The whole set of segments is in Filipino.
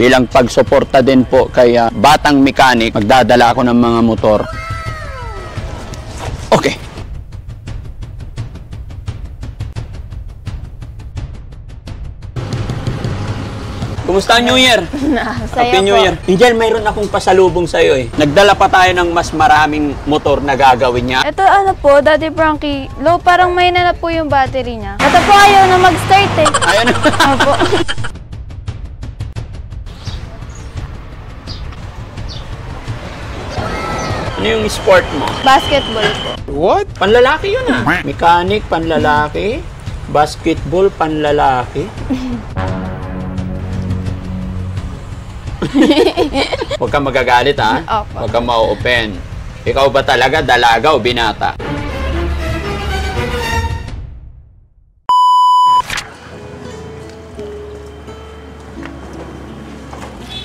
bilang pagsuporta din po kay ah, Batang Mechanic, magdadala ako ng mga motor. Okay. Kumusta New Year? Saya Happy New po. Year. Angel, mayroon akong pasalubong sa'yo eh. Nagdala pa tayo ng mas maraming motor na gagawin niya. Ito ano po, Daddy Frankie, low parang may na po yung battery niya. Ito po ayaw na mag-start eh. Ayun. Opo. ano yung sport mo? Basketball po. What? Panlalaki yun ah. Mechanic, panlalaki. Basketball, panlalaki. Huwag kang magagalit ha. Opo. Huwag kang ma-open. Ikaw ba talaga dalaga o binata?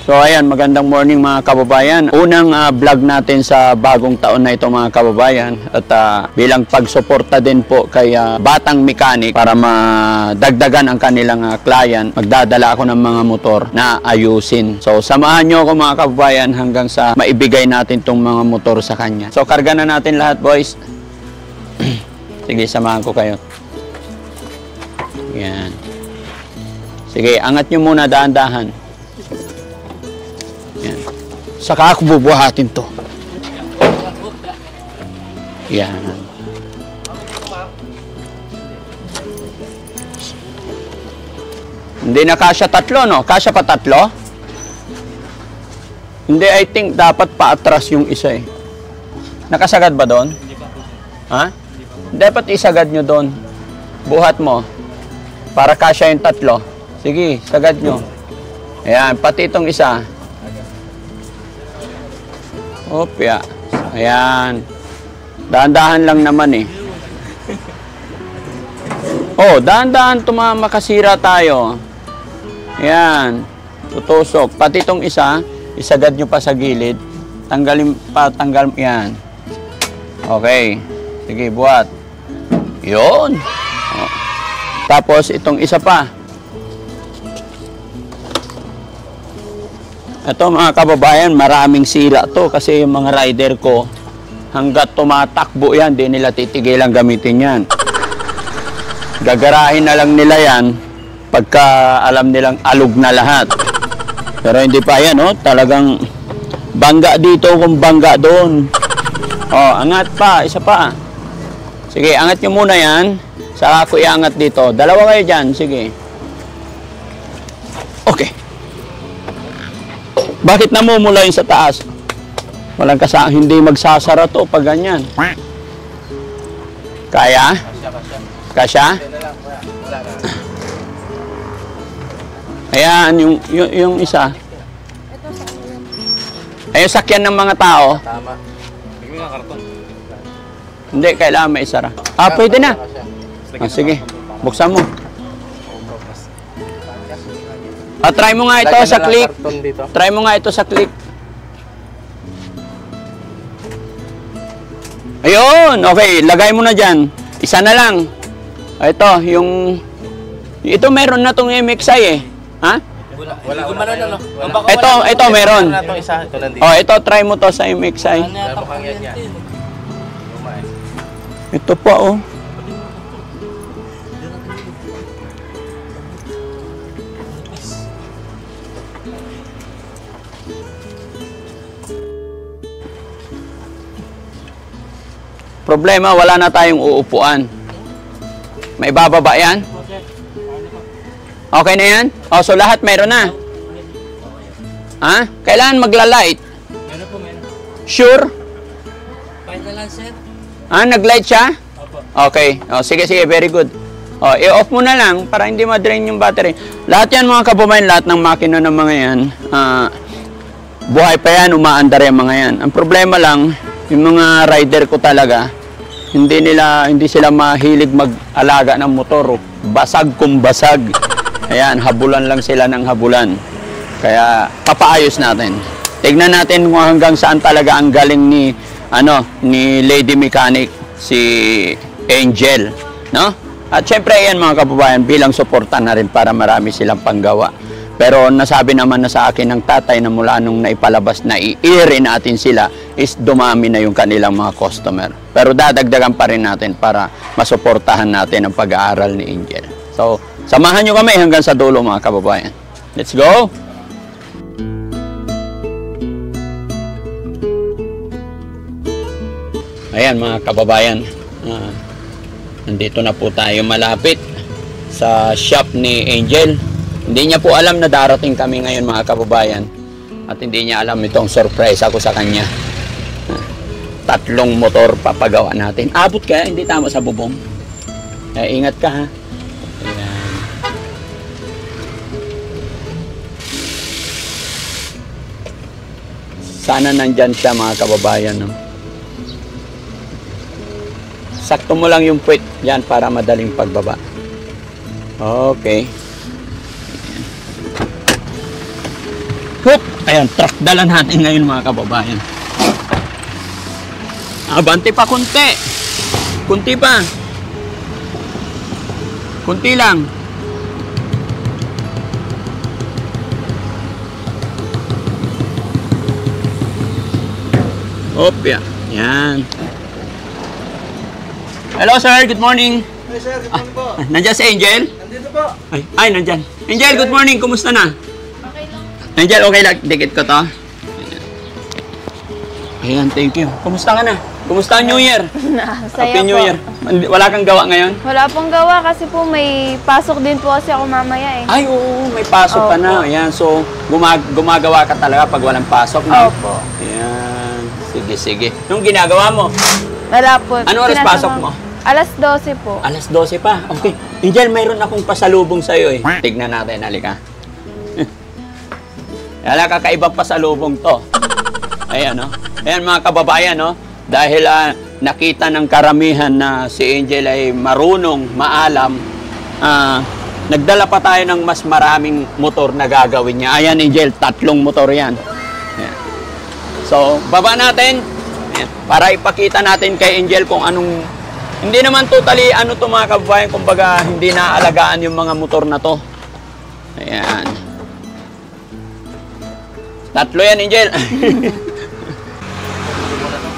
So ayan, magandang morning mga kababayan. Unang ah, vlog natin sa bagong taon na ito mga kababayan at ah, bilang pagsuporta din po kay ah, Batang Mechanic para madagdagan ang kanilang ah, client, magdadala ako ng mga motor na ayusin. So samahan nyo ako mga kababayan hanggang sa maibigay natin tong mga motor sa kanya. So karga na natin lahat boys. Sige, samahan ko kayo. Yan. Sige, angat nyo muna dahan-dahan. Yan. Saka ako bubuhatin to. Yan. Hindi na kasya tatlo, no? Kasya pa tatlo? Hindi, I think dapat paatras yung isa eh. Nakasagad ba doon? Ha? Dapat isagad nyo doon. Buhat mo. Para kasya yung tatlo. Sige, sagad nyo. Ayan, pati itong isa. Opya. Ayan. Dahan-dahan lang naman eh. Oh, dahan-dahan tumama kasira tayo. Ayan. Tutusok. Pati itong isa, isagad nyo pa sa gilid. Tanggalin pa, tanggal. Yan. Okay. Sige, buhat. Yun. Oh. Tapos, itong isa pa. Ito mga kababayan, maraming sira to kasi yung mga rider ko, hanggat tumatakbo yan, di nila titigilan gamitin yan. Gagarahin na lang nila yan pagka alam nilang alog na lahat. Pero hindi pa yan, oh. talagang bangga dito kung bangga doon. Oh, angat pa, isa pa. Sige, angat nyo muna yan. Saka ako iangat dito. Dalawa kayo dyan, sige. Okay. Bakit namumula yun sa taas? Walang kasa, hindi magsasara to pag ganyan. Kaya? Kasya? Ayan, yung, yung, yung isa. Ay, yung sakyan ng mga tao. Tama. Bigyan nga karton. Hindi, kailangan may isara. Ah, pwede na. Ah, sige, buksan mo. Ah, try mo nga ito sa click. Try mo nga ito sa click. Ayun, okay, lagay mo na dyan. Isa na lang. Ah, Ito, yung... Ito meron na tong MXI eh. Ha? Wala. Wala. Gumano na no. Ito, ito meron. Ito nandito. Oh, ito, try mo to sa MXI. Wala. Ito pa oh. Problema, wala na tayong uupuan. May bababa yan? Okay na yan? O, so lahat meron na? Ha? Kailangan magla-light? Meron po, meron. Sure? Fine na lang, sir. Ah, nag-light siya? Okay. O, sige, sige. Very good. O, i-off mo na lang para hindi ma-drain yung battery. Lahat yan mga kababayan, lahat ng makina ng mga yan, ah, buhay pa yan, umaandar yung mga yan. Ang problema lang, yung mga rider ko talaga, hindi nila, hindi sila mahilig mag-alaga ng motor. Basag kung basag. Ayan, habulan lang sila ng habulan. Kaya, papaayos natin. Tignan natin kung hanggang saan talaga ang galing ni, ano, ni Lady Mechanic, si Angel. No? At syempre, yan mga kababayan, bilang suporta na rin para marami silang panggawa. Pero nasabi naman na sa akin ng tatay na mula nung naipalabas na i-air natin sila is dumami na yung kanilang mga customer. Pero dadagdagan pa rin natin para masuportahan natin ang pag-aaral ni Angel. So, samahan nyo kami hanggang sa dulo mga kababayan. Let's go! Ayan mga kababayan, ah, nandito na po tayo malapit sa shop ni Angel. Hindi niya po alam na darating kami ngayon mga kababayan. At hindi niya alam itong surprise ako sa kanya. Tatlong motor papagawa natin. Abot kaya, hindi tama sa bubong. Kaya ingat ka ha. Sana nandyan siya mga kababayan. No? Sakto mo lang yung puwit yan para madaling pagbaba. Okay. Hoop! Ayan, truck dala natin ngayon mga kababayan. Abante pa kunti. Kunti pa. Kunti lang. Opya. Yan. Hello sir, good morning. Hey sir, good morning po. Ah, Nandiyan si Angel? Nandito po. Ay, ay nandiyan. Angel, good morning. Kumusta na? Angel, okay lang. Dikit ko to. Ayan, thank you. Kumusta ka na? Kumusta ang New Year? Saya Happy New po. Year. Wala kang gawa ngayon? Wala pong gawa kasi po may pasok din po kasi ako mamaya eh. Ay, oo, may pasok ka na. Opo. Ayan, so gumag gumagawa ka talaga pag walang pasok, no? Opo. Ayan, sige, sige. Nung ginagawa mo, Wala po. Ano oras Sinasama- pasok mo? Alas 12 po. alas 12 pa. Okay. Angel, mayroon akong pasalubong sa'yo eh. Tignan natin, halika. Wala kakaibang pasalubong to. Ayan, no? Ayan, mga kababayan, no? Dahil ah, nakita ng karamihan na si Angel ay marunong, maalam, ah, nagdala pa tayo ng mas maraming motor na gagawin niya. Ayan, Angel, tatlong motor yan. Ayan. So, baba natin Ayan. para ipakita natin kay Angel kung anong hindi naman totally ano to mga kababayan, kumbaga hindi naalagaan yung mga motor na to. Ayan. Tatlo yan, Angel.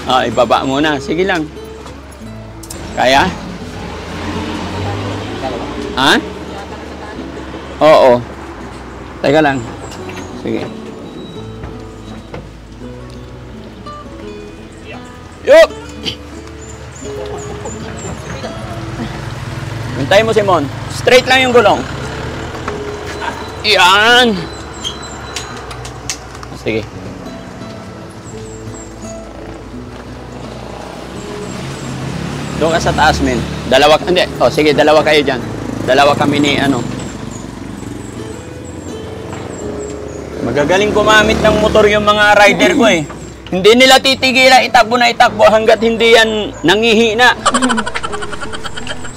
ah, ibaba muna. Sige lang. Kaya? Ha? Oo. Teka lang. Sige. Yup! Hintay mo, Simon. Straight lang yung gulong. Yan! Sige. Doon ka sa taas, men. Dalawa, hindi. Oh, sige, dalawa kayo dyan. Dalawa kami ni, ano. Magagaling gumamit ng motor yung mga rider ko eh. Hindi nila titigilan itakbo na itakbo hanggat hindi yan nangihina.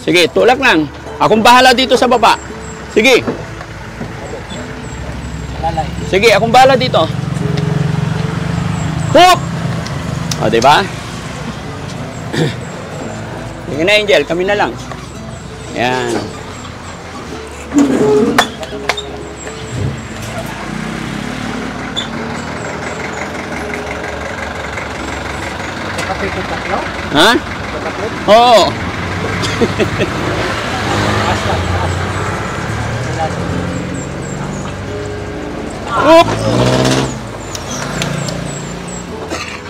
Sige, tulak lang. Akong bahala dito sa baba. Sige. Sige, akong bahala dito. Hook! O, di ba? Sige na, Angel. Kami na lang. Yan. Kapit ko tatlo. Ha? Oo. Taas lang, taas. Taas. Hook!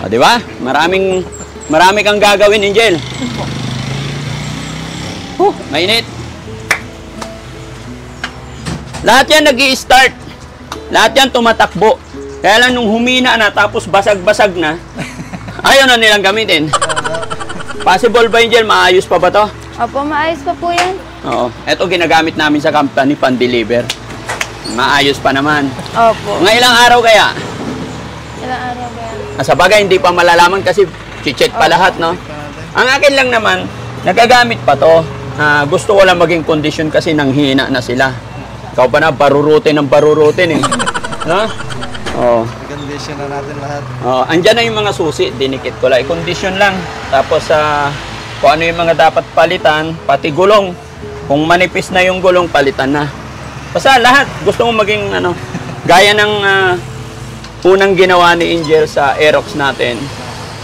O, di ba? Maraming, marami kang gagawin, Angel. Huh, mainit. Lahat yan nag start Lahat yan tumatakbo. Kaya lang nung humina na tapos basag-basag na, ayaw na nilang gamitin. Possible ba, Angel? Maayos pa ba to? Opo, maayos pa po yan. Oo. Ito ginagamit namin sa company, pan-deliver. Maayos pa naman. Opo. Mga ilang araw kaya? Ilang araw? Ah, Sa bagay, hindi pa malalaman kasi chichet pa lahat, no? Ang akin lang naman, nagagamit pa to. Ah, gusto ko lang maging kondisyon kasi nang hina na sila. Ikaw pa na, barurutin ng barurutin eh. no? Oo. Condition na natin lahat. Oh, andyan na yung mga susi, dinikit ko lang. I-condition lang. Tapos sa kung ano yung mga dapat palitan, pati gulong. Kung manipis na yung gulong, palitan na. Basta lahat, gusto mo maging ano, gaya ng ah, unang ginawa ni Angel sa Aerox natin.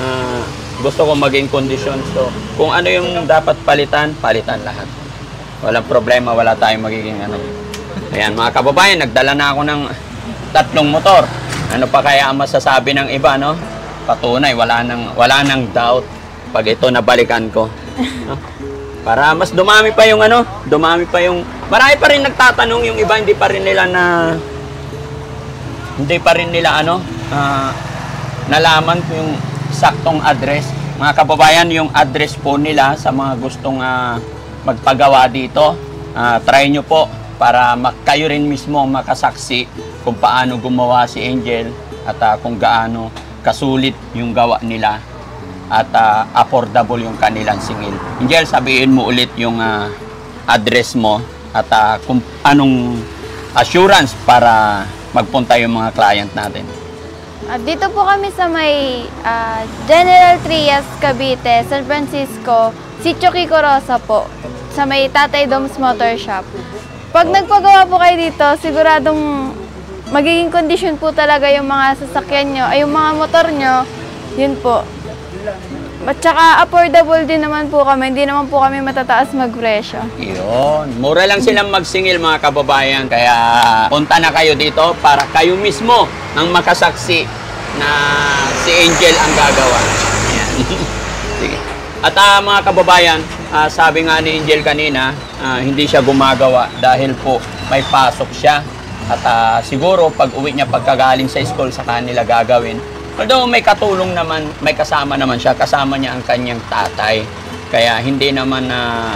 ah, gusto ko maging kondisyon. So, kung ano yung dapat palitan, palitan lahat. Walang problema, wala tayong magiging ano. Ayan, mga kababayan, nagdala na ako ng tatlong motor. Ano pa kaya ang masasabi ng iba, no? Patunay, wala nang, wala nang doubt pag ito nabalikan ko. No? Para mas dumami pa yung ano, dumami pa yung... Marami pa rin nagtatanong, yung iba hindi pa rin nila na... Hindi pa rin nila ano, ah, nalaman yung saktong address. Mga kababayan, yung address po nila sa mga gustong ah, magpagawa dito, ah, try nyo po para kayo rin mismo makasaksi kung paano gumawa si Angel at ah, kung gaano kasulit yung gawa nila at ah, affordable yung kanilang singil. Angel, sabihin mo ulit yung ah, address mo at ah, kung anong assurance para magpunta yung mga client natin. Ah, dito po kami sa may ah, General Trias, Cavite, San Francisco, Sitio Kiko Rosa po, sa may Tatay Doms Motor Shop. Pag nagpagawa po kayo dito, siguradong magiging kondisyon po talaga yung mga sasakyan nyo, ay yung mga motor nyo, yun po. At saka affordable din naman po kami, hindi naman po kami matataas magpresyo. Yun. Mura lang silang magsingil mga kababayan. Kaya punta na kayo dito para kayo mismo ang makasaksi na si Angel ang gagawa. Sige. At ah, mga kababayan, ah, sabi nga ni Angel kanina, ah, hindi siya gumagawa dahil po may pasok siya. At ah, siguro pag uwi niya pagkagaling sa school sa kanila gagawin. Although may katulong naman, may kasama naman siya, kasama niya ang kanyang tatay. Kaya hindi naman na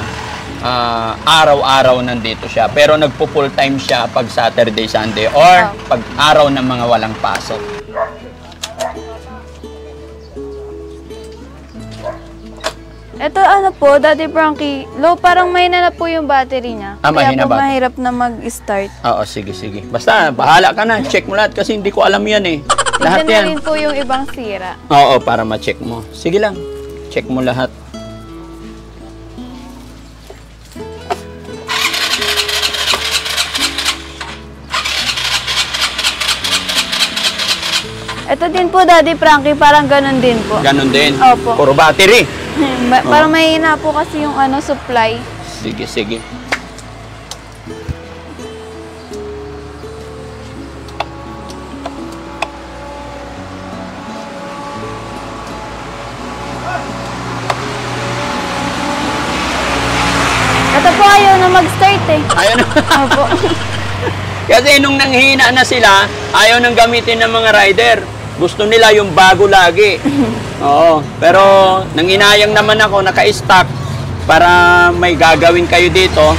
ah, araw-araw nandito siya. Pero nagpo full time siya pag Saturday, Sunday or Oh. pag araw ng mga walang pasok. Ito ano po, Daddy Frankie, low parang mahina na po yung battery niya. Ah, Kaya mahina po ba? mahirap na mag-start. Oo, sige, sige. Basta, bahala ka na. Check mo lahat kasi hindi ko alam yan eh. Lahat na yan. rin po yung ibang sira. Oo, para ma-check mo. Sige lang. Check mo lahat. Ito din po, Daddy Frankie, parang ganun din po. Ganon din. Opo. Puro battery. Ma- parang mahina po kasi yung ano, supply. Sige, sige. Ito po ayaw na mag-start eh. Ayaw na. Opo. kasi nung nanghina na sila, ayaw nang gamitin ng mga rider. Gusto nila yung bago lagi. Oo. Pero nang inayang naman ako, naka-stock para may gagawin kayo dito.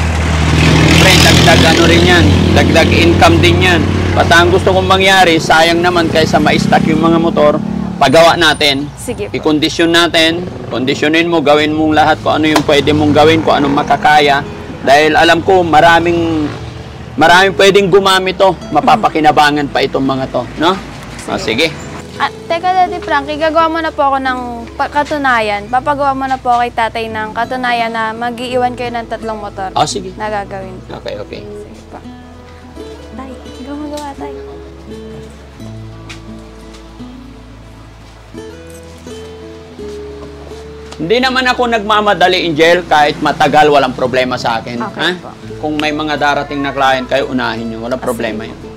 Siyempre, dagdag ano rin yan. Dagdag income din yan. Basta ang gusto kong mangyari, sayang naman kaysa ma-stock yung mga motor, pagawa natin. Sige po. I-condition natin, kondisyonin mo, gawin mong lahat kung ano yung pwede mong gawin, kung anong makakaya. Dahil alam ko, maraming maraming pwedeng gumamit to. Mapapakinabangan pa itong mga to, no? O, sige. Ah, teka, Daddy Frankie, gagawa mo na po ako ng katunayan. Papagawa mo na po kay tatay ng katunayan na mag-iiwan kayo ng tatlong motor O, sige. na gagawin. Okay, okay. Sige pa. Tay, gumagawa tay. Hindi naman ako nagmamadali, Angel, kahit matagal, walang problema sa akin. Okay ha? po. Kung may mga darating na client kayo, unahin nyo. Walang problema yun.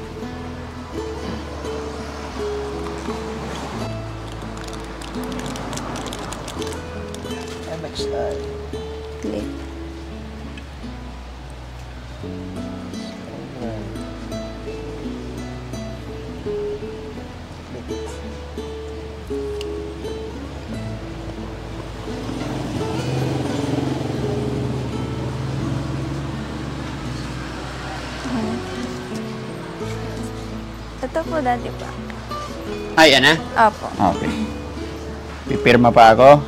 Ito po, Daddy pa. Ay, yan ha? Opo. Okay. Pipirma pa ako.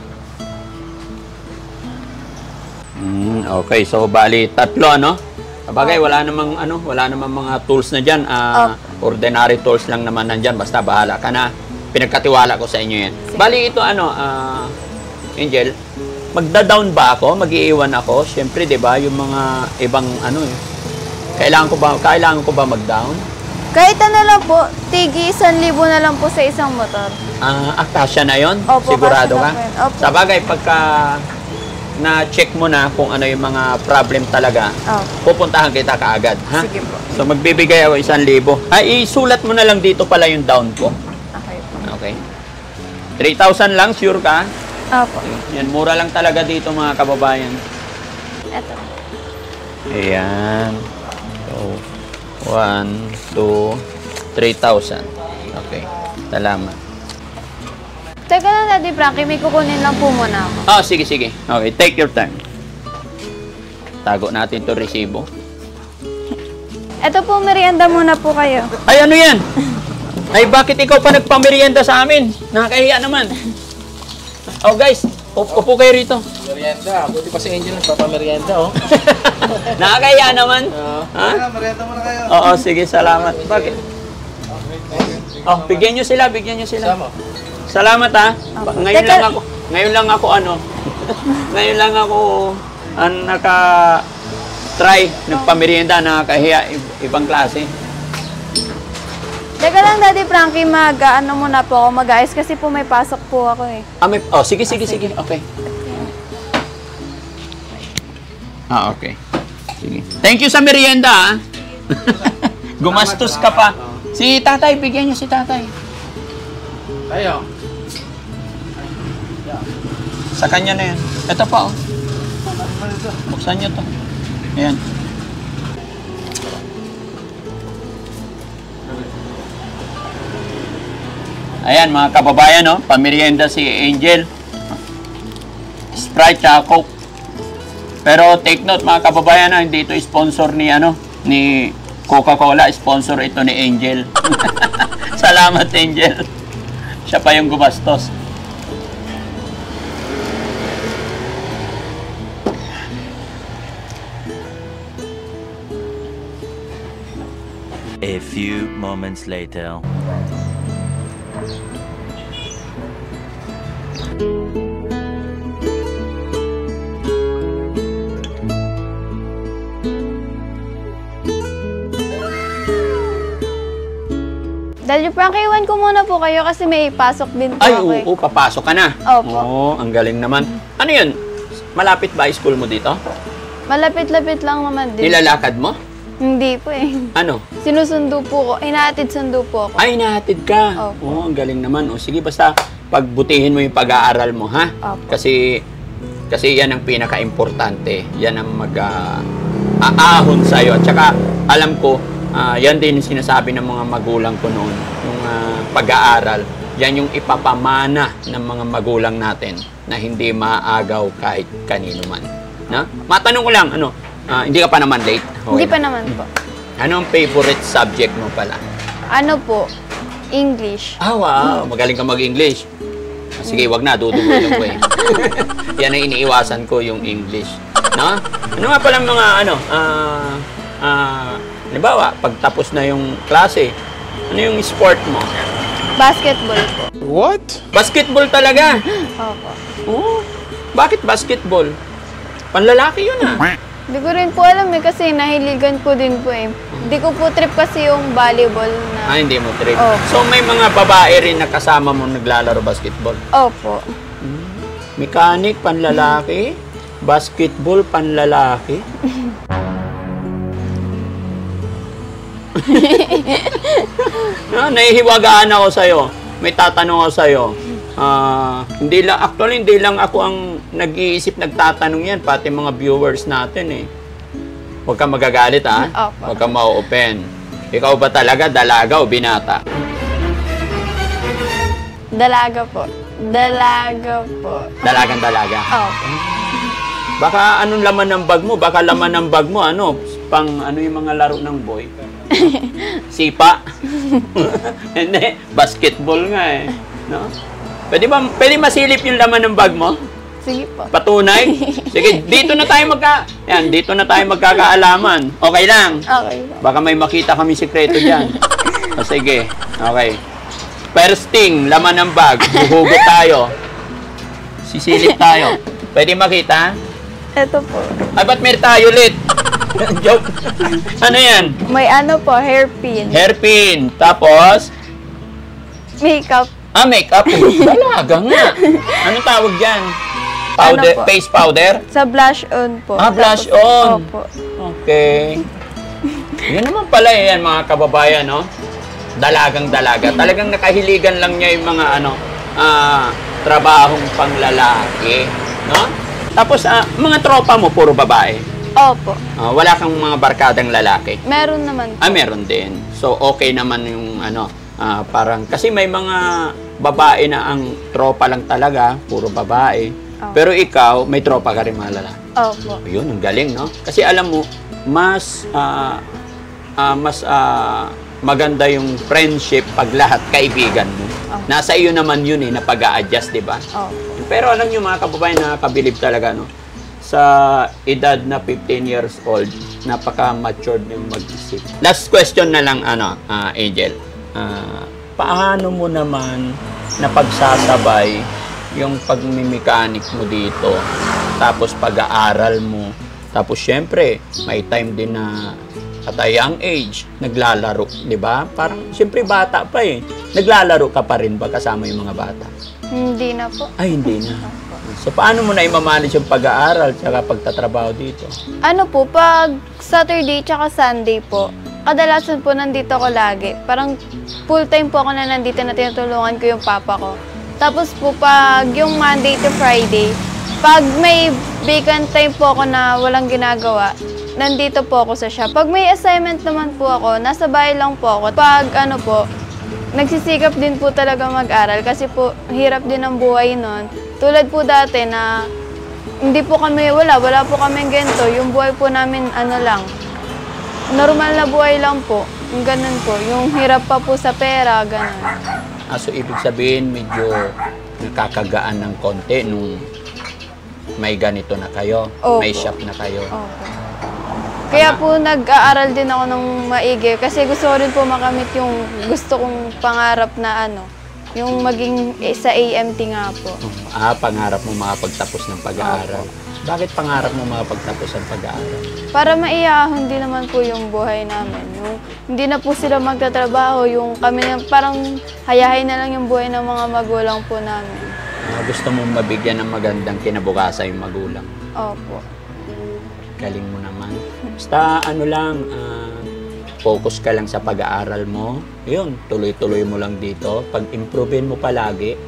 Mm, okay, so bali tatlo ano? Sabagay, wala namang ano, wala namang mga tools na diyan. Ah, ordinary tools lang naman nandiyan, basta bahala ka na. Pinagkatiwala ko sa inyo 'yan. Bali ito ano, ah, Angel, magda-down ba ako? Mag-iiwan ako? Siyempre, 'di ba, yung mga ibang ano eh. Kailangan ko ba, kailangan ko ba mag-down? Kahit ano lang po, tigi 1,000 na lang po sa isang motor. Ah, akasya na yon? Opo, Sigurado ka? Opo. Sa bagay, pagka na-check mo na kung ano yung mga problem talaga, Opo. pupuntahan kita kaagad, ha? Sige po. So, magbibigay ako isang libo. Ay, isulat mo na lang dito pala yung down ko. Okay po. Okay. 3,000 lang, sure ka? Opo. Yan, mura lang talaga dito mga kababayan. Eto. Ayan. So, 1, 2, 3,000. Okay. Salamat. Teka lang, Daddy Frankie, may kukunin lang po muna ako. Ah, sige, sige. Okay, take your time. Tago natin to resibo. Ito po, merienda muna po kayo. Ay, ano yan? Ay, bakit ikaw pa nagpamerienda sa amin? Nakakahiya naman. Oh, guys, upo kayo rito. Merienda. Buti pa si Angel nagpapamerienda, oh. Nakakahiya naman. Ha? Ah, merienda muna kayo. Oo, sige, salamat. Bakit? Oh, bigyan nyo sila, bigyan nyo sila. Sama. Salamat ha. Ngayon Teka- lang ako, ngayon lang ako ano, ngayon lang ako ang naka try nagpamerienda nakakahiya ibang klase. Teka lang, Daddy Frankie, mag, ano muna po ako, mag-ayos kasi po may pasok po ako eh. Ah, may, oh, sige, sige, sige. Okay. Ah, okay. Sige. Thank you sa merienda, ah. Gumastos ka pa. Si tatay, bigyan niyo si tatay. Tayo. Sa kanya na yan. Ito pa, oh. Buksan niyo to. Ayan. Ayan, mga kababayan, no? Pamerienda si Angel. Sprite tsaka Coke. Pero take note, mga kababayan, no? hindi ito sponsor ni, ano, ni Coca-Cola. Sponsor ito ni Angel. Salamat, Angel. Siya pa yung gumastos. A few moments later. Daddy Frankie, iwan ko muna po kayo kasi may pasok din po Ay, ako eh. oo, papasok ka na. Opo. Oo, ang galing naman. Ano yun? Malapit ba school mo dito? Malapit-lapit lang naman din. Nilalakad mo? Hindi po eh. Ano? Sinusundo po ko. Inaatid sundo po ako. Ay, nahatid ka. Opo. Oo, ang galing naman. O, sige, basta pagbutihin mo yung pag-aaral mo, ha? Opo. Kasi, kasi yan ang pinaka-importante. Yan ang mag ah, aahon sa'yo. At saka, alam ko, ah, yan din yung sinasabi ng mga magulang ko noon. Yung ah, pag-aaral, yan yung ipapamana ng mga magulang natin na hindi maagaw kahit kanino man. Na? Matanong ko lang, ano, ah, hindi ka pa naman late? Okay Hindi pa na. naman po. Anong favorite subject mo pala? Ano po? English. Ah, wow. Magaling ka mag-English. Ah, Sige, wag na. Dudugulong ko eh. Yan ang iniiwasan ko, yung English. No? Ano nga pala mga ano, ah, ah, halimbawa, pagtapos na yung klase, ano yung sport mo? Basketball po. Basketball talaga. Opo. Oh, bakit basketball? Panlalaki yun ah. Hindi ko rin po alam eh kasi nahiligan ko din po eh. Hindi ko po trip kasi yung volleyball Ah, na. hindi mo trip. Oh. So, may mga babae rin na kasama mo naglalaro basketball. Opo. Mechanic, panlalaki. Basketball, panlalaki. no, nahihiwagaan ako sa'yo. May tatanong ako sa'yo. Ah, hindi lang, actually, hindi lang ako ang nag-iisip, nagtatanong yan, pati mga viewers natin eh. Huwag kang magagalit ha. Opo. Huwag kang ma-open. Ikaw ba talaga dalaga o binata? Dalaga po. Dalaga po. Dalagang dalaga. Opo. Baka anong laman ng bag mo? Baka laman ng bag mo, ano? Pang ano yung mga laro ng boy? Sipa? Hindi, basketball nga eh. No? Pwede ba, pwede masilip yung laman ng bag mo? Sige po. Patunay? Sige, dito na tayo magka... Yan, dito na tayo magkakaalaman. Okay lang. Okay. Baka may makita kami sikreto dyan. O sige, okay. First thing, laman ng bag. Huhugot tayo. Sisilip tayo. Pwede makita? Ito po. Ay, ba't may tayo ulit? Joke. ano yan? May ano po, hairpin, Hairpin. Tapos, makeup. Ah, makeup. Dalaga nga. Ano tawag dyan? Powder, Ano po? face powder? Sa blush on po. Ah, blush Tapos- on. Opo. Okay. Yun naman pala eh, yan mga kababayan, no? Dalagang dalaga. Talagang nakahiligan lang niya yung mga ano, ah, trabahong panglalaki, no? Tapos, ah, mga tropa mo, puro babae. Opo. Ah, wala kang mga barkadang lalaki. Meron naman. Ah, meron din. So, okay naman yung ano, ah, parang, kasi may mga babae na ang tropa lang talaga, puro babae. Oh. Pero ikaw, may tropa ka rin mga lalaki. Opo. Yun, ang galing, no? Kasi alam mo, mas, ah, ah, mas ah, maganda yung friendship pag lahat kaibigan mo. Oh. Nasa iyo naman yun eh, na pag-a-adjust, di ba? Opo. Pero alam nyo mga kababayan, nakakabilib talaga, no? Sa edad na 15 years old, napaka-matured yung mag-isip. Last question na lang, ano, ah, Angel. Ah, paano mo naman napagsasabay yung pagmimekanik mo dito, tapos pag-aaral mo, tapos syempre, may time din na at a young age, naglalaro, di ba? Parang, syempre bata pa eh. Naglalaro ka pa rin ba kasama yung mga bata? Hindi na po. Ay, hindi na. So, paano mo na i-manage yung pag-aaral tsaka pagtatrabaho dito? Ano po, pag Saturday tsaka Sunday po, kadalasan po nandito ako lagi. Parang full time po ako na nandito na tinutulungan ko yung papa ko. Tapos po pag yung Monday to Friday, pag may vacant time po ako na walang ginagawa, nandito po ako sa shop. Pag may assignment naman po ako, nasa bahay lang po ako. Pag ano po, nagsisikap din po talaga mag-aral kasi po hirap din ang buhay nun. Tulad po dati na hindi po kami, wala, wala po kami ganito. Yung buhay po namin, ano lang, normal na buhay lang po. Yung ganun po. Yung hirap pa po sa pera, ganun. Ah, so, ibig sabihin, medyo nakakagaan ng konti nung may ganito na kayo, Opo. may shop na kayo. Opo. Kaya po nag-aaral din ako ng maigi kasi gusto ko rin po makamit yung gusto kong pangarap na ano, yung maging eh, sa AMT nga po. Ah, pangarap mo makapagtapos ng pag-aaral. Bakit pangarap mo makapagtapos ng pag-aaral? Para maiyahon din naman po yung buhay namin. Yung, hindi na po sila magtatrabaho, yung kami na parang hayahay na lang yung buhay ng mga magulang po namin. Ah, gusto mong mabigyan ng magandang kinabukasan yung magulang. Opo. Galing mo naman. Basta ano lang, ah, focus ka lang sa pag-aaral mo. Yun, tuloy-tuloy mo lang dito. Pag-improvein mo palagi,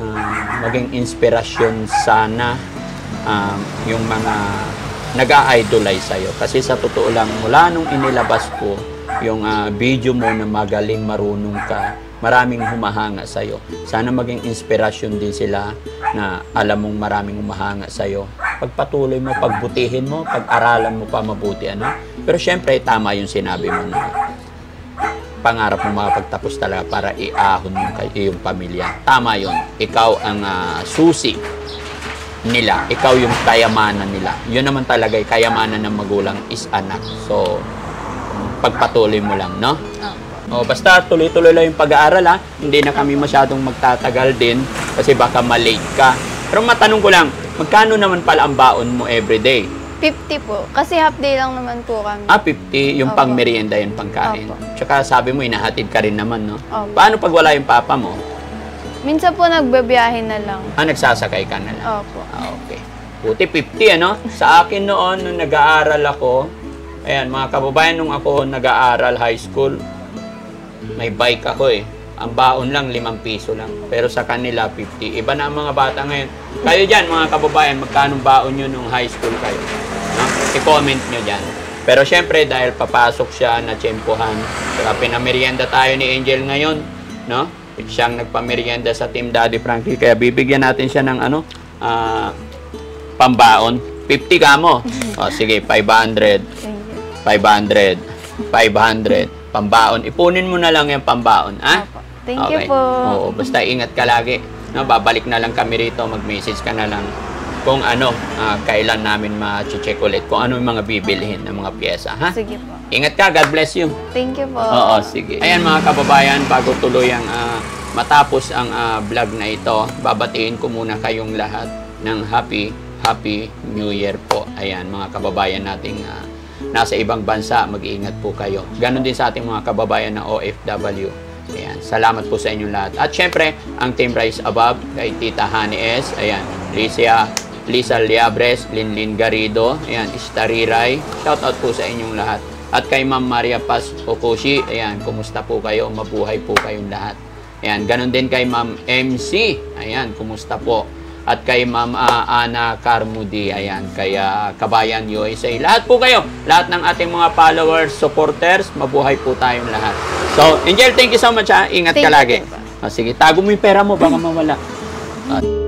ah, maging inspirasyon sana ah, yung mga nag-a-idolize sa'yo. Kasi sa totoo lang, mula nung inilabas ko yung ah, video mo na magaling marunong ka, maraming humahanga sa'yo. Sana maging inspirasyon din sila na alam mong maraming humahanga sa'yo. Pagpatuloy mo, pagbutihin mo, pag-aralan mo pa mabuti. Ano? Pero syempre, tama yung sinabi mo na pangarap mo makapagtapos talaga para iahon yung kay iyong pamilya. Tama yon. Ikaw ang ah, susi nila. Ikaw yung kayamanan nila. Yun naman talaga, yung kayamanan ng magulang is anak. So, pagpatuloy mo lang, no? O, basta tuloy-tuloy lang yung pag-aaral, ha? Hindi na kami masyadong magtatagal din kasi baka malate ka. Pero matanong ko lang, magkano naman pala ang baon mo everyday? 50 po. Kasi half day lang naman po kami. Ah, 50, yung Opo. pang merienda, yung pangkain. Opo. Tsaka sabi mo, inahatid ka rin naman, no? Opo. Paano pag wala yung papa mo? Minsan po nagbabiyahe na lang. Ah, nagsasakay ka na lang. Opo. Ah, okay. Buti 50, ano? Sa akin noon, nung nag-aaral ako, ayan, mga kababayan, nung ako nag-aaral high school, may bike ako eh. Ang baon lang, 5 piso lang. Pero sa kanila, 50. Iba na ang mga bata ngayon. Kayo dyan, mga kababayan, magkano baon nyo nung high school kayo? No? I-comment nyo dyan. Pero syempre, dahil papasok siya na tsempuhan, saka pinamerienda tayo ni Angel ngayon, no? Siyang nagpamerienda sa Team Daddy Frankie, kaya bibigyan natin siya ng ano, ah, pambaon. 50 ka mo. O, sige, 500. Thank you. 500, 500, pambaon. Ipunin mo na lang yung pambaon, ha? Opo. Thank you po. Oo, basta ingat ka lagi. No, babalik na lang kami rito, mag-message ka na lang kung ano, ah, kailan namin ma-check ulit, kung ano yung mga bibilhin ng mga pyesa, ha? Sige po. Ingat ka, God bless you. Thank you po. Oo, sige. Ayan mga kababayan, bago tuloy ang ah, matapos ang ah, vlog na ito, babatiin ko muna kayong lahat ng happy, happy New Year po. Ayan, mga kababayan nating ah, nasa ibang bansa, mag-iingat po kayo. Ganon din sa ating mga kababayan na OFW. Ayan, salamat po sa inyong lahat. At syempre, ang Team Rise Above, kay Tita Hani S, ayan, Licia, Lisa Liabres, Linlin Garrido, ayan, Istariray, shout out po sa inyong lahat. At kay Ma'am Maria Paz Okushi, ayan, kumusta po kayo? Mabuhay po kayong lahat. Ayan, ganun din kay Ma'am MC, ayan, kumusta po? At kay Ma'am ah, Ana Carmudi, ayan, kay ah, Kabayan USA. Lahat po kayo, lahat ng ating mga followers, supporters, mabuhay po tayong lahat. So, Angel, thank you so much ha. Ingat Thank ka lagi. po. Ah, sige, tago mo yung pera mo, baka mawala. Ah,